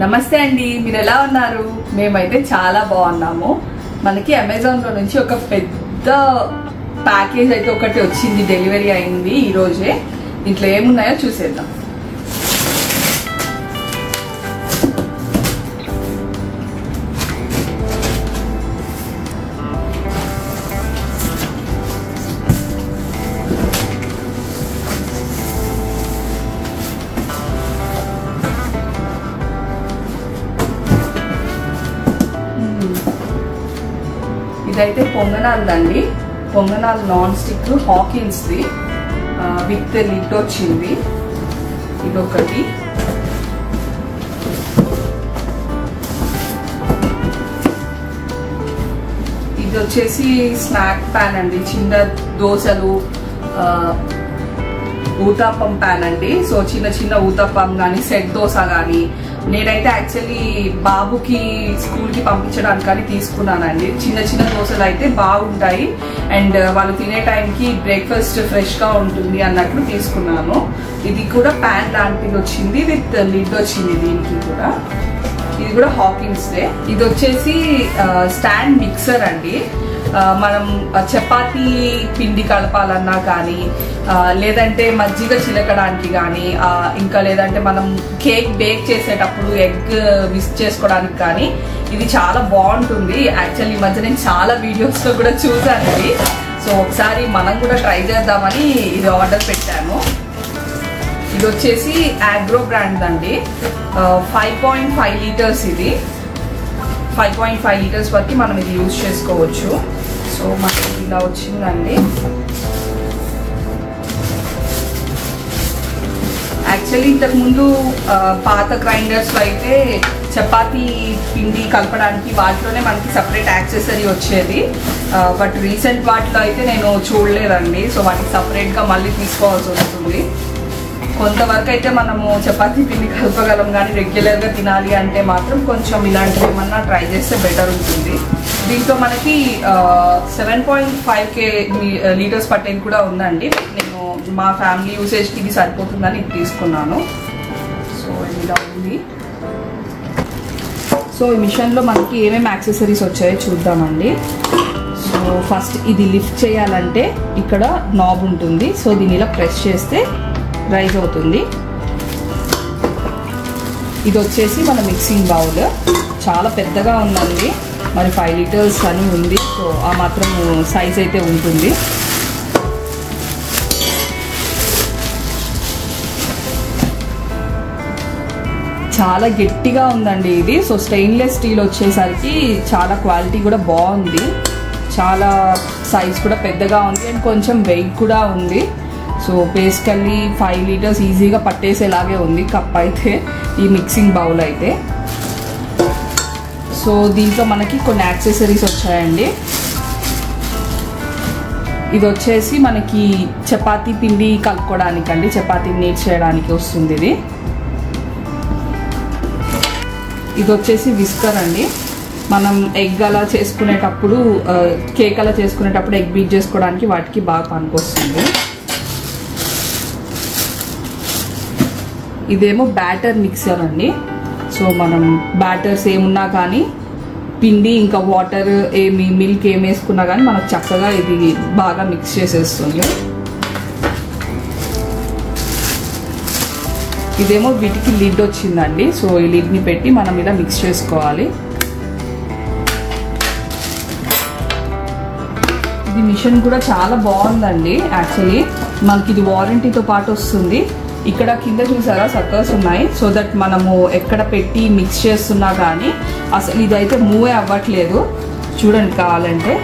నమస్తే అండి మీరు ఎలా ఉన్నారు? మేమైతే చాలా బాగున్నాము. మనకి అమెజాన్లో నుంచి ఒక పెద్ద ప్యాకేజ్ అయితే ఒకటి వచ్చింది డెలివరీ అయింది ఈరోజే. దీంట్లో ఏమున్నాయో చూసేద్దాం. ఇదైతే పొంగనాలదండి. పొంగనాలు నాన్ స్టిక్ హాకిన్స్ది విత్ లిట్ వచ్చింది ఇదొకటి. ఇది వచ్చేసి స్నాక్ ప్యాన్ అండి చిన్న దోశలు ఊతాపం ప్యాన్ అండి సో చిన్న చిన్న ఊతాపం కానీ సెట్ దోశ కానీ నేనైతే యాక్చువల్లీ బాబుకి స్కూల్కి పంపించడానికి కానీ తీసుకున్నానండి. చిన్న చిన్న దోశలు అయితే బాగుంటాయి. అండ్ uh, వాళ్ళు తినే టైంకి బ్రేక్ఫాస్ట్ ఫ్రెష్గా ఉంటుంది అన్నట్లు తీసుకున్నాను. ఇది కూడా ప్యాన్ లాంటిది వచ్చింది విత్ లిడ్ uh, వచ్చింది దీనికి కూడా. ఇది కూడా హాకిన్స్ డే ఇది వచ్చేసి uh, స్టాండ్ మిక్సర్ అండి. మనం చపాతీ పిండి కలపాలన్నా కానీ లేదంటే మజ్జిగ చిలకడానికి కానీ ఇంకా లేదంటే మనం కేక్ బేక్ చేసేటప్పుడు ఎగ్ మిస్ చేసుకోవడానికి కానీ ఇది చాలా బాగుంటుంది. యాక్చువల్లీ ఈ మధ్య నేను చాలా వీడియోస్లో కూడా చూసాను ఇది. సో ఒకసారి మనం కూడా ట్రై చేద్దామని ఇది ఆర్డర్ పెట్టాను. ఇది వచ్చేసి ఆగ్రో బ్రాండ్ అండి. ఫైవ్ పాయింట్ ఫైవ్ లీటర్స్ ఇది. ఫైవ్ పాయింట్ ఫైవ్ లీటర్స్ వరకు మనం ఇది యూజ్ చేసుకోవచ్చు. సో మనకి ఇలా వచ్చిందండి. యాక్చువల్లీ ఇంతకుముందు పాత గ్రైండర్స్లో అయితే చపాతీ పిండి కలపడానికి వాటిలోనే మనకి సపరేట్ యాక్సెసరీ వచ్చేది. బట్ రీసెంట్ వాటిలో అయితే నేను చూడలేదండి. సో వాటికి సపరేట్గా మళ్ళీ తీసుకోవాల్సి వస్తుంది. కొంతవరకు అయితే మనము చపాతీ పిండి కలపగలం కానీ రెగ్యులర్గా తినాలి అంటే మాత్రం కొంచెం ఇలాంటివి ఏమన్నా ట్రై చేస్తే బెటర్ ఉంటుంది. దీంట్లో మనకి సెవెన్ పాయింట్ ఫైవ్ కే లీటర్స్ పట్టేది కూడా ఉందండి. నేను మా ఫ్యామిలీ యూసేజ్కి ఇది సరిపోతుందని ఇది తీసుకున్నాను. సో ఇలా ఉంది. సో ఈ మిషన్లో మనకి ఏమేమి యాక్సెసరీస్ వచ్చాయో చూద్దామండి. సో ఫస్ట్ ఇది లిఫ్ట్ చేయాలంటే ఇక్కడ నాబ్ ఉంటుంది. సో దీని ఇలా ప్రెస్ చేస్తే రైజ్ అవుతుంది. ఇది వచ్చేసి మన మిక్సింగ్ బౌల్. చాలా పెద్దగా ఉందండి. మరి ఫైవ్ లీటర్స్ అని ఉంది. సో ఆ మాత్రం సైజ్ అయితే ఉంటుంది. చాలా గట్టిగా ఉందండి ఇది. సో స్టెయిన్లెస్ స్టీల్ వచ్చేసరికి చాలా క్వాలిటీ కూడా బాగుంది. చాలా సైజ్ కూడా పెద్దగా ఉంది. అండ్ కొంచెం వెయిట్ కూడా ఉంది. సో బేసికల్లీ ఫైవ్ లీటర్స్ ఈజీగా పట్టేసేలాగే ఉంది కప్ అయితే ఈ మిక్సింగ్ బౌల్ అయితే. సో దీంట్లో మనకి కొన్ని యాక్సెసరీస్ వచ్చాయండి. ఇది వచ్చేసి మనకి చపాతీ పిండి కలుపుకోవడానికి అండి చపాతీ నీట్ చేయడానికి వస్తుంది ఇది. ఇది వచ్చేసి విస్కర్ అండి. మనం ఎగ్ అలా చేసుకునేటప్పుడు కేక్ అలా చేసుకునేటప్పుడు ఎగ్ బీట్ చేసుకోవడానికి వాటికి బాగా పనికొస్తుంది. ఇదేమో బ్యాటర్ మిక్సర్ అండి. సో మనం బ్యాటర్స్ ఏమున్నా కానీ పిండి ఇంకా వాటర్ ఏమి మిల్క్ ఏమి వేసుకున్నా కానీ మనకు చక్కగా ఇది బాగా మిక్స్ చేసేస్తుంది. ఇదేమో వీటికి లిడ్ వచ్చిందండి. సో ఈ లిడ్ని పెట్టి మనం ఇలా మిక్స్ చేసుకోవాలి. ఇది మిషన్ కూడా చాలా బాగుందండి యాక్చువల్లీ. మనకి ఇది వారంటీతో పాటు వస్తుంది. ఇక్కడ కింద చూసారా సర్కల్స్ ఉన్నాయి. సో దట్ మనము ఎక్కడ పెట్టి మిక్స్ చేస్తున్నా కానీ అసలు ఇదైతే మూవే అవ్వట్లేదు. చూడండి కావాలంటే.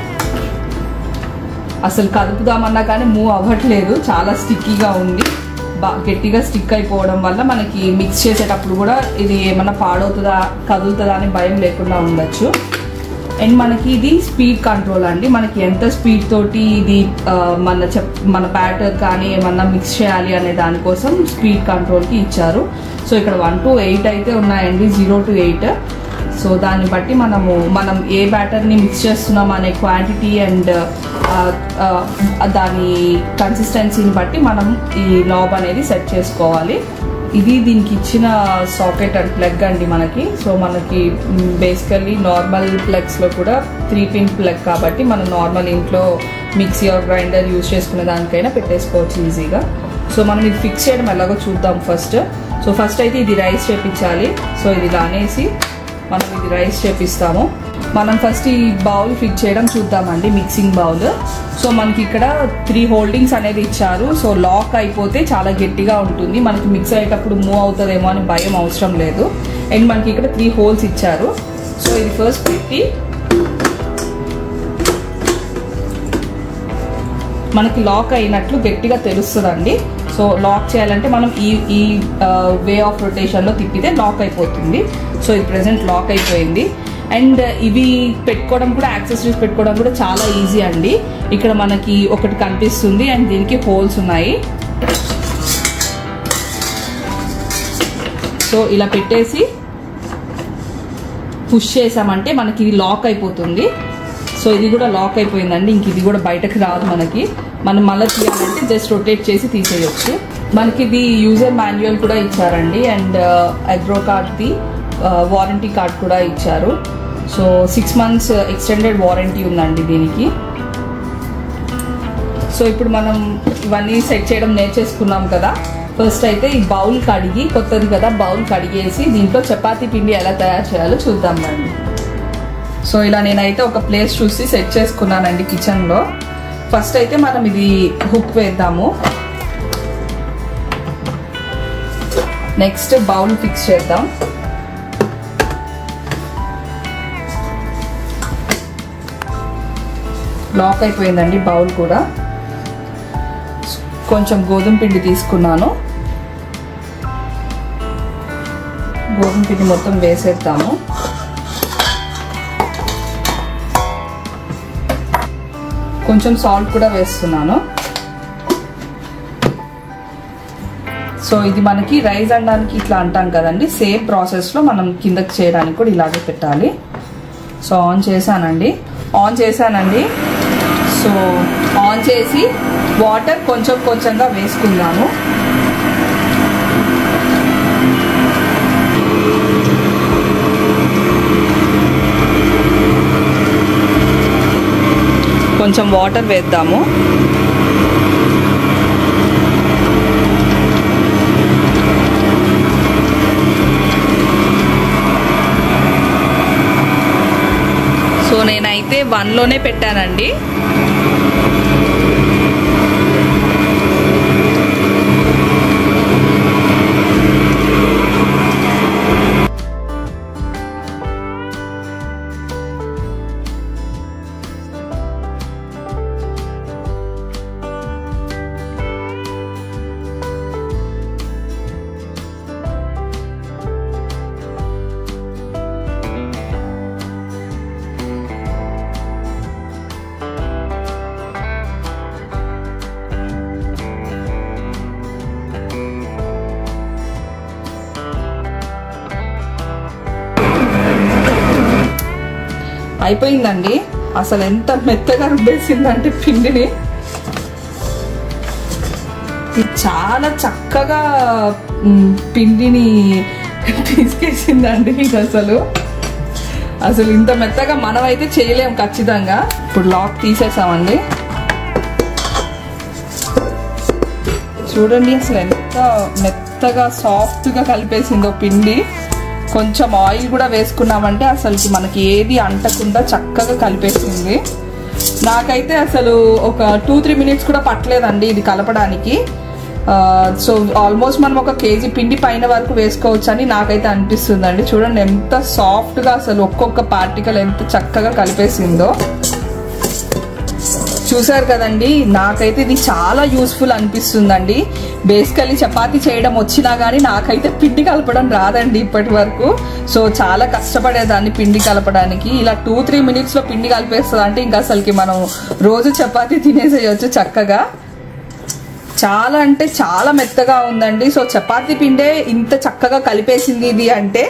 అసలు కలుపుదామన్నా కానీ మూవ్ అవ్వట్లేదు. చాలా స్టిక్కీగా ఉంది. బా గట్టిగా స్టిక్ అయిపోవడం వల్ల మనకి మిక్స్ చేసేటప్పుడు కూడా ఇది ఏమన్నా పాడవుతుందా కదులుతుందా అని భయం లేకుండా ఉండొచ్చు. అండ్ మనకి ఇది స్పీడ్ కంట్రోల్ అండి. మనకి ఎంత స్పీడ్ తోటి ఇది మన చెప్ మన బ్యాటర్ కానీ ఏమన్నా మిక్స్ చేయాలి అనే దానికోసం స్పీడ్ కంట్రోల్కి ఇచ్చారు. సో ఇక్కడ వన్ టు ఎయిట్ అయితే ఉన్నాయండి జీరో టు ఎయిట్ సో దాన్ని బట్టి మనము మనం ఏ బ్యాటర్ని మిక్స్ చేస్తున్నాం అనే క్వాంటిటీ అండ్ దాని కన్సిస్టెన్సీని బట్టి మనం ఈ నాబ్ అనేది సెట్ చేసుకోవాలి. ఇది దీనికి ఇచ్చిన సాకెట్ అండ్ ప్లగ్ అండి మనకి. సో మనకి బేసికల్లీ నార్మల్ ప్లగ్స్లో కూడా త్రీ పిన్ ప్లగ్ కాబట్టి మనం నార్మల్ ఇంట్లో మిక్సీ ఆర్ గ్రైండర్ యూజ్ చేసుకునే దానికైనా పెట్టేసుకోవచ్చు ఈజీగా. సో మనం ఇది ఫిక్స్ చేయడం ఎలాగో చూద్దాం ఫస్ట్ సో ఫస్ట్ అయితే ఇది రైస్ చేపించాలి. సో ఇది దానేసి మనం ఇది రైస్ చేపిస్తాము. మనం ఫస్ట్ ఈ బౌల్ ఫిక్స్ చేయడం చూద్దామండి మిక్సింగ్ బౌల్ సో మనకి ఇక్కడ త్రీ హోల్డింగ్స్ అనేది ఇచ్చారు. సో లాక్ అయిపోతే చాలా గట్టిగా ఉంటుంది. మనకి మిక్స్ అయ్యేటప్పుడు మూవ్ అవుతుందేమో అని భయం అవసరం లేదు. అండ్ మనకి ఇక్కడ త్రీ హోల్స్ ఇచ్చారు. సో ఇది ఫస్ట్ పెట్టి మనకి లాక్ అయినట్లు గట్టిగా తెలుస్తుందండి. సో లాక్ చేయాలంటే మనం ఈ ఈ వే ఆఫ్ రొటేషన్లో తిప్పితే లాక్ అయిపోతుంది. సో ఇది ప్రెసెంట్ లాక్ అయిపోయింది. అండ్ ఇవి పెట్టుకోవడం కూడా యాక్సెసరీస్ పెట్టుకోవడం కూడా చాలా ఈజీ అండి. ఇక్కడ మనకి ఒకటి కనిపిస్తుంది అండ్ దీనికి హోల్స్ ఉన్నాయి. సో ఇలా పెట్టేసి పుష్ చేసామంటే మనకి ఇది లాక్ అయిపోతుంది. సో ఇది కూడా లాక్ అయిపోయిందండి. ఇంక ఇది కూడా బయటకు రాదు మనకి. మనం మళ్ళీ తీయాలంటే జస్ట్ రొటేట్ చేసి తీసేయచ్చు. మనకి ఇది యూజర్ మాన్యువల్ కూడా ఇచ్చారండి. అండ్ uh, అగ్రో కార్డ్ది వారంటీ కార్డ్ కూడా ఇచ్చారు. So six months extended warranty ఉందండి దీనికి. సో ఇప్పుడు మనం ఇవన్నీ సెట్ చేయడం నేర్చేసుకున్నాం కదా. ఫస్ట్ అయితే ఈ బౌల్ కడిగి కొత్తది కదా బౌల్ కడిగేసి దీంట్లో చపాతీ పిండి ఎలా తయారు చేయాలో చూద్దాం రండి సో ఇలా నేనైతే ఒక ప్లేస్ చూసి సెట్ చేసుకున్నానండి కిచెన్లో ఫస్ట్ అయితే మనం ఇది హుక్ వేద్దాము. నెక్స్ట్ బౌల్ ఫిక్స్ చేద్దాం. లాక్ అయిపోయిందండి బౌల్ కూడా. కొంచెం గోధుమ పిండి తీసుకున్నాను. గోధుమ పిండి మొత్తం వేసేద్దాము. కొంచెం సాల్ట్ కూడా వేస్తున్నాను. సో ఇది మనకి రైస్ అనడానికి ఇట్లా అంటాం కదండి సేమ్ ప్రాసెస్లో మనం కిందకి చేయడానికి కూడా ఇలాగే పెట్టాలి. సో ఆన్ చేశానండి. ఆన్ చేశానండి. సో ఆన్ చేసి వాటర్ కొంచెం కొంచెంగా వేసుకుందాము. కొంచెం వాటర్ వేద్దాము. సో నేనైతే వన్లోనే పెట్టానండి. అయిపోయిందండి. అసలు ఎంత మెత్తగా రుబ్బేసిందంటే పిండిని. ఇది చాలా చక్కగా పిండిని తీసుకేసిందండి ఇది అసలు. అసలు ఇంత మెత్తగా మనం అయితే చేయలేం ఖచ్చితంగా. ఇప్పుడు లాక్ తీసేసామండి. చూడండి అసలు ఎంత మెత్తగా సాఫ్ట్గా కలిపేసిందో పిండి. కొంచెం ఆయిల్ కూడా వేసుకున్నామంటే అసలుకి మనకి ఏది అంటకుండా చక్కగా కలిపేసింది నాకైతే అసలు ఒక టూ త్రీ మినిట్స్ కూడా పట్టలేదండి ఇది కలపడానికి. సో ఆల్మోస్ట్ మనం ఒక కేజీ పిండి పైన వరకు వేసుకోవచ్చు అని నాకైతే అనిపిస్తుందండి. చూడండి ఎంత సాఫ్ట్గా అసలు ఒక్కొక్క పార్టికల్ ఎంత చక్కగా కలిపేసిందో. చూసారు కదండి నాకైతే ఇది చాలా యూస్ఫుల్ అనిపిస్తుందండి. బేసికలీ చపాతీ చేయడం వచ్చినా కానీ నాకైతే పిండి కలపడం రాదండి ఇప్పటి వరకు. సో చాలా కష్టపడేదాన్ని పిండి కలపడానికి. ఇలా టూ త్రీ మినిట్స్లో పిండి కలిపేస్తుంది అంటే ఇంకా అసలుకి మనం రోజు చపాతీ తినేసేయచ్చు చక్కగా. చాలా అంటే చాలా మెత్తగా ఉందండి. సో చపాతీ పిండే ఇంత చక్కగా కలిపేసింది ఇది అంటే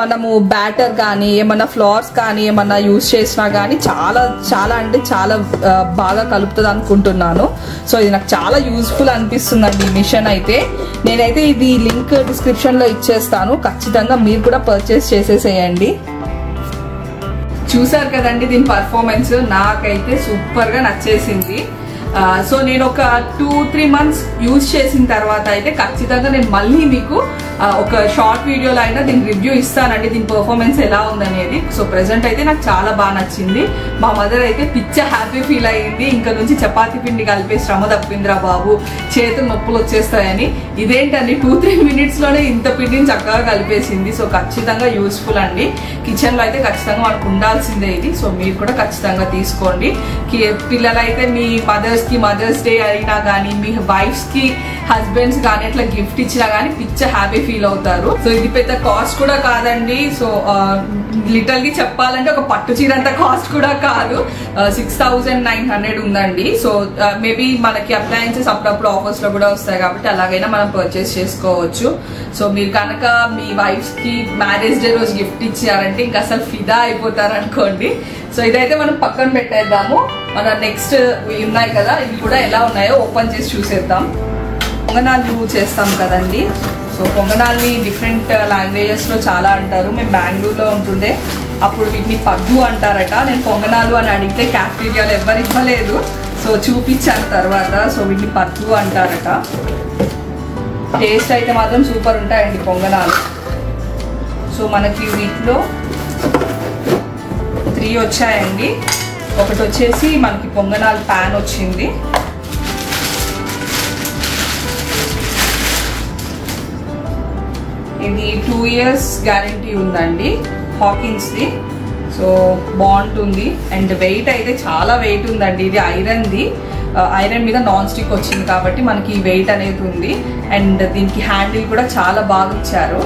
మనము బ్యాటర్ కానీ ఏమన్నా ఫ్లవర్స్ కానీ ఏమన్నా యూస్ చేసినా కానీ చాలా చాలా అంటే చాలా బాగా కలుపుతుంది అనుకుంటున్నాను. సో ఇది నాకు చాలా యూస్ఫుల్ అనిపిస్తుందండి ఈ మిషన్ అయితే. నేనైతే ఇది లింక్ డిస్క్రిప్షన్లో ఇచ్చేస్తాను. ఖచ్చితంగా మీరు కూడా పర్చేస్ చేసేసేయండి. చూసారు కదండి దీని పర్ఫార్మెన్స్ నాకైతే సూపర్గా నచ్చేసింది. సో నేను ఒక టూ త్రీ మంత్స్ యూజ్ చేసిన తర్వాత అయితే ఖచ్చితంగా నేను మళ్ళీ మీకు ఒక షార్ట్ వీడియోలో అయినా దీని రివ్యూ ఇస్తానండి. దీని పర్ఫార్మెన్స్ ఎలా ఉందనేది. సో ప్రెసెంట్ అయితే నాకు చాలా బాగా నచ్చింది. మా మదర్ అయితే పిచ్చ హ్యాపీ ఫీల్ అయ్యింది ఇంకా నుంచి చపాతీ పిండి కలిపే శ్రమ తప్పిందిరా బాబు. చేతులు నొప్పులు వచ్చేస్తాయని. ఇదేంటండి? టూ త్రీ మినిట్స్లోనే ఇంత పిండిని చక్కగా కలిపేసింది. సో ఖచ్చితంగా యూస్ఫుల్ అండి. కిచెన్లో అయితే ఖచ్చితంగా మనకు ఉండాల్సిందే ఇది. సో మీరు కూడా ఖచ్చితంగా తీసుకోండి. పిల్లలైతే మీ మదర్స్ కి మదర్స్ డే అయినా కానీ మీ వైఫ్స్కి హస్బెండ్స్ కానీ అట్లా గిఫ్ట్ ఇచ్చినా కానీ పిచ్చ హ్యాపీ ఫీల్ అవుతారు. సో ఇది పెద్ద కాస్ట్ కూడా కాదండి. సో లిటరల్గా చెప్పాలంటే ఒక పట్టు చీర అంత కాస్ట్ కూడా కాదు. సిక్స్ థౌజండ్ నైన్ హండ్రెడ్ ఉందండి. సో మేబీ మనకి అప్లయన్సెస్ అప్పుడప్పుడు ఆఫర్స్లో కూడా వస్తాయి కాబట్టి అలాగైనా మనం పర్చేస్ చేసుకోవచ్చు. సో మీరు కనుక మీ వైఫ్కి మ్యారేజ్ డే రోజు గిఫ్ట్ ఇచ్చారంటే ఇంకా అసలు ఫిదా అయిపోతారు అనుకోండి సో ఇదైతే మనం పక్కన పెట్టేద్దాము. మన నెక్స్ట్ ఉన్నాయి కదా ఇవి కూడా ఎలా ఉన్నాయో ఓపెన్ చేసి చూసేద్దాం. పొంగనాలు చేస్తాం కదండి. సో పొంగనాల్ని డిఫరెంట్ లాంగ్వేజెస్లో చాలా అంటారు. మేము బెంగళూరులో ఉంటుండే. అప్పుడు వీటిని పగ్గు అంటారట. నేను పొంగనాలు అని అడిగితే క్యాఫ్టీరియాలో ఎవరు ఇవ్వలేదు. సో చూపించాను తర్వాత. సో వీటిని పగ్గు అంటారట. టేస్ట్ అయితే మాత్రం సూపర్ ఉంటాయండి పొంగనాలు. సో మనకి వీటిలో వచ్చాయండి. ఒకటి వచ్చేసి మనకి పొంగనాల ప్యాన్ వచ్చింది. ఇది టూ ఇయర్స్ గ్యారంటీ ఉందండి హాకిన్స్ది. సో బాగుంటుంది. అండ్ వెయిట్ అయితే చాలా వెయిట్ ఉందండి. ఇది ఐరన్ది. ఐరన్ మీద నాన్ స్టిక్ వచ్చింది కాబట్టి మనకి వెయిట్ అనేది ఉంది. అండ్ దీనికి హ్యాండిల్ కూడా చాలా బాగా ఇచ్చారు.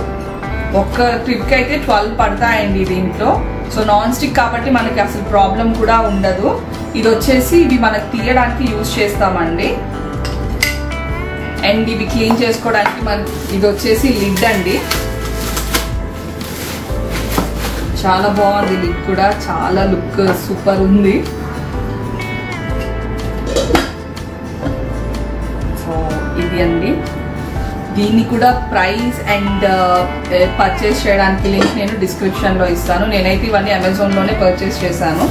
ఒక్క ట్రిప్కి అయితే ట్వెల్వ్ పడతాయండి దీంట్లో. సో నాన్ స్టిక్ కాబట్టి మనకి అసలు ప్రాబ్లం కూడా ఉండదు. ఇది వచ్చేసి ఇవి మనకు తీయడానికి యూజ్ చేస్తామండి. అండ్ ఇవి క్లీన్ చేసుకోవడానికి మన ఇది వచ్చేసి లిడ్ అండి. చాలా బాగుంది లిడ్ కూడా. చాలా లుక్ సూపర్ ఉంది. సో ఇది అండి. దీన్ని కూడా ప్రైస్ అండ్ పర్చేస్ చేయడానికి లింక్ నేను డిస్క్రిప్షన్లో ఇస్తాను. నేనైతే ఇవన్నీ అమెజాన్లోనే పర్చేస్ చేశాను.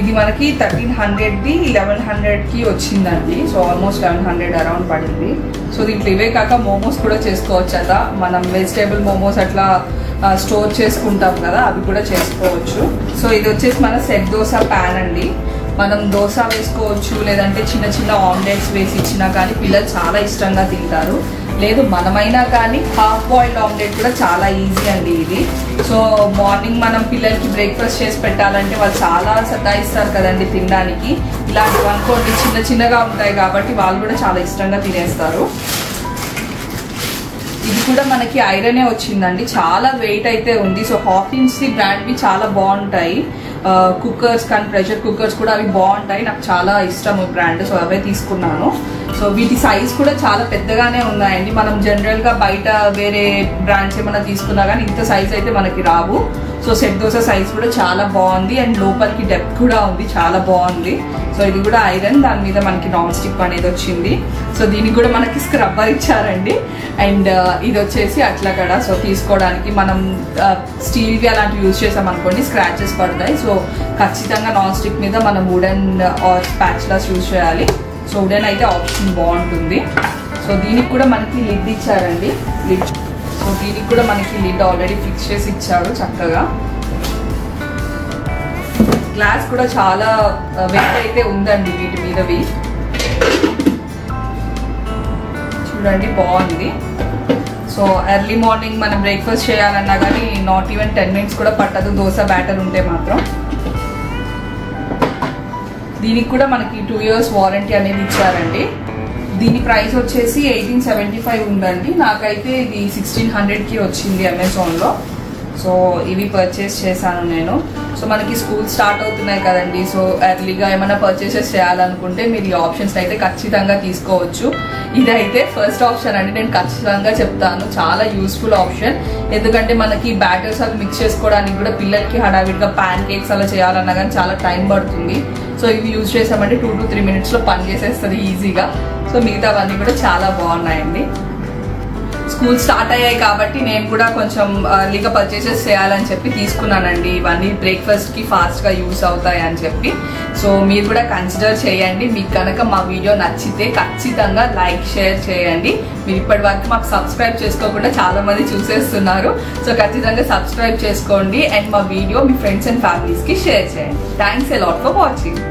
ఇది మనకి థర్టీన్ హండ్రెడ్ది లెవెన్ హండ్రెడ్కి వచ్చిందండి. So almost eleven hundred around పడింది. సో దీంట్లో ఇవే కాక మోమోస్ కూడా చేసుకోవచ్చు కదా. మనం వెజిటేబుల్ మోమోస్ అట్లా స్టోర్ చేసుకుంటాం కదా అవి కూడా చేసుకోవచ్చు. సో ఇది వచ్చేసి మన సెట్ దోశ ప్యాన్ అండి. మనం దోశ వేసుకోవచ్చు లేదంటే చిన్న చిన్న ఆమ్లెట్స్ వేసి ఇచ్చినా కానీ పిల్లలు చాలా ఇష్టంగా తింటారు. లేదు మనమైనా కానీ హాఫ్ బాయిల్డ్ ఆమ్లెట్ కూడా చాలా ఈజీ అండి ఇది. సో మార్నింగ్ మనం పిల్లలకి బ్రేక్ఫాస్ట్ చేసి పెట్టాలంటే వాళ్ళు చాలా సతాయిస్తారు కదండి తినడానికి. ఇలాంటివి అనుకోండి చిన్న చిన్నగా ఉంటాయి కాబట్టి వాళ్ళు కూడా చాలా ఇష్టంగా తినేస్తారు. ఇది కూడా మనకి ఐరనే వచ్చిందండి. చాలా వెయిట్ అయితే ఉంది. సో హాకిన్స్ ది బ్రాండ్వి చాలా బాగుంటాయి. కుక్కర్స్ కానీ ప్రెషర్ కుక్కర్స్ కూడా అవి బాగుంటాయి. నాకు చాలా ఇష్టం బ్రాండ్ సో అవే తీసుకున్నాను. సో వీటి సైజ్ కూడా చాలా పెద్దగానే ఉన్నాయండి. మనం జనరల్గా బయట వేరే బ్రాండ్స్ ఏమైనా తీసుకున్నా కానీ ఇంత సైజ్ అయితే మనకి రావు. సో సెట్ దోశ సైజ్ కూడా చాలా బాగుంది. అండ్ లోపలికి డెప్త్ కూడా ఉంది చాలా బాగుంది. సో ఇది కూడా ఐరన్ దాని మీద మనకి నాన్ స్టిక్ అనేది వచ్చింది. Uh, సో uh, uh, దీనికి కూడా మనకి స్క్రబ్బర్ ఇచ్చారండి. అండ్ ఇది వచ్చేసి అట్లా కడ సో తీసుకోవడానికి మనం స్టీల్వి అలాంటివి యూజ్ చేసాం అనుకోండి స్క్రాచెస్ పడతాయి. సో ఖచ్చితంగా నాన్ స్టిక్ మీద మనం వుడెన్ ఆర్ స్పాచ్లాస్ యూజ్ చేయాలి. సో వుడెన్ అయితే ఆప్షన్ బాగుంటుంది. సో దీనికి కూడా మనకి లిడ్ ఇచ్చారండి. లిడ్ సో దీనికి కూడా మనకి లిడ్ ఆల్రెడీ ఫిక్స్ చేసి ఇచ్చారు చక్కగా. గ్లాస్ కూడా చాలా వెయిట్ అయితే ఉందండి వీటి మీదవి. చూడండి బాగుంది. సో ఎర్లీ మార్నింగ్ మనం బ్రేక్ఫాస్ట్ చేయాలన్నా కానీ నాట్ ఈవెన్ టెన్ మినిట్స్ కూడా పట్టదు. దోశ బ్యాటర్ ఉంటే మాత్రం. దీనికి కూడా మనకి టూ ఇయర్స్ వారంటీ అనేది ఇచ్చారండి. దీని ప్రైస్ వచ్చేసి ఎయిటీన్ సెవెంటీ ఫైవ్ ఉందండి. నాకైతే ఇది సిక్స్టీన్ హండ్రెడ్కి వచ్చింది అమెజాన్లో సో ఇవి పర్చేస్ చేశాను నేను. సో మనకి స్కూల్ స్టార్ట్ అవుతున్నాయి కదండి. సో ఎర్లీగా ఏమైనా పర్చేసెస్ చేయాలనుకుంటే మీరు ఈ ఆప్షన్స్ అయితే ఖచ్చితంగా తీసుకోవచ్చు. ఇదైతే ఫస్ట్ ఆప్షన్ అండి. నేను ఖచ్చితంగా చెప్తాను. చాలా యూస్ఫుల్ ఆప్షన్ ఎందుకంటే మనకి బ్యాటర్స్ అవి మిక్స్ చేసుకోవడానికి కూడా పిల్లలకి హడావిడిగా ప్యాన్ కేక్స్ అలా చేయాలన్నా కానీ చాలా టైం పడుతుంది. సో ఇవి యూజ్ చేసామంటే టూ టు త్రీ మినిట్స్లో పని చేసేస్తుంది ఈజీగా సో మిగతావన్నీ కూడా చాలా బాగున్నాయండి. స్కూల్ స్టార్ట్ అయ్యాయి కాబట్టి నేను కూడా కొంచెం ఎర్లీగా పర్చేసెస్ చేయాలని చెప్పి తీసుకున్నానండి. ఇవన్నీ బ్రేక్ఫాస్ట్కి ఫాస్ట్గా యూస్ అవుతాయి అని చెప్పి. సో మీరు కూడా కన్సిడర్ చేయండి. మీకు కనుక మా వీడియో నచ్చితే ఖచ్చితంగా లైక్ షేర్ చేయండి. మీరు ఇప్పటి వరకు మాకు సబ్స్క్రైబ్ చేసుకోకుండా చాలామంది చూసేస్తున్నారు. సో ఖచ్చితంగా సబ్స్క్రైబ్ చేసుకోండి. అండ్ మా వీడియో మీ ఫ్రెండ్స్ అండ్ ఫ్యామిలీస్కి షేర్ చేయండి. Thanks a lot for watching